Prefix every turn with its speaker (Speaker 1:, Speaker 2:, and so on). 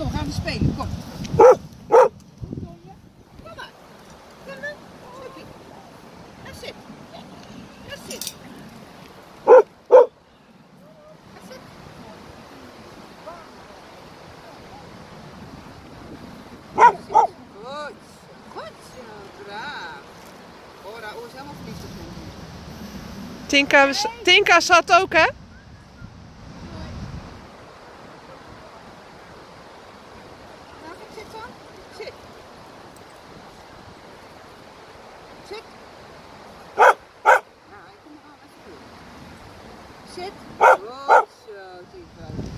Speaker 1: Kom, gaan we spelen. Kom. Kom maar. Kom. Goed. Goed.
Speaker 2: Tinka, Tinka zat ook, hè?
Speaker 1: Zit. Nou, ik kom er. Zit. Oh zo.